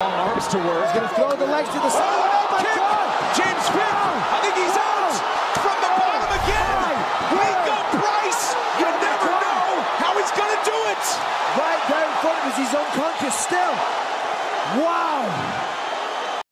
Arms to work. He's going to throw the legs to the side. Oh, my Kick. God! James Vick. I think he's out. From the bottom again. Niko Price. You never know how he's going to do it. Right there in front of us. He's unconscious still. Wow.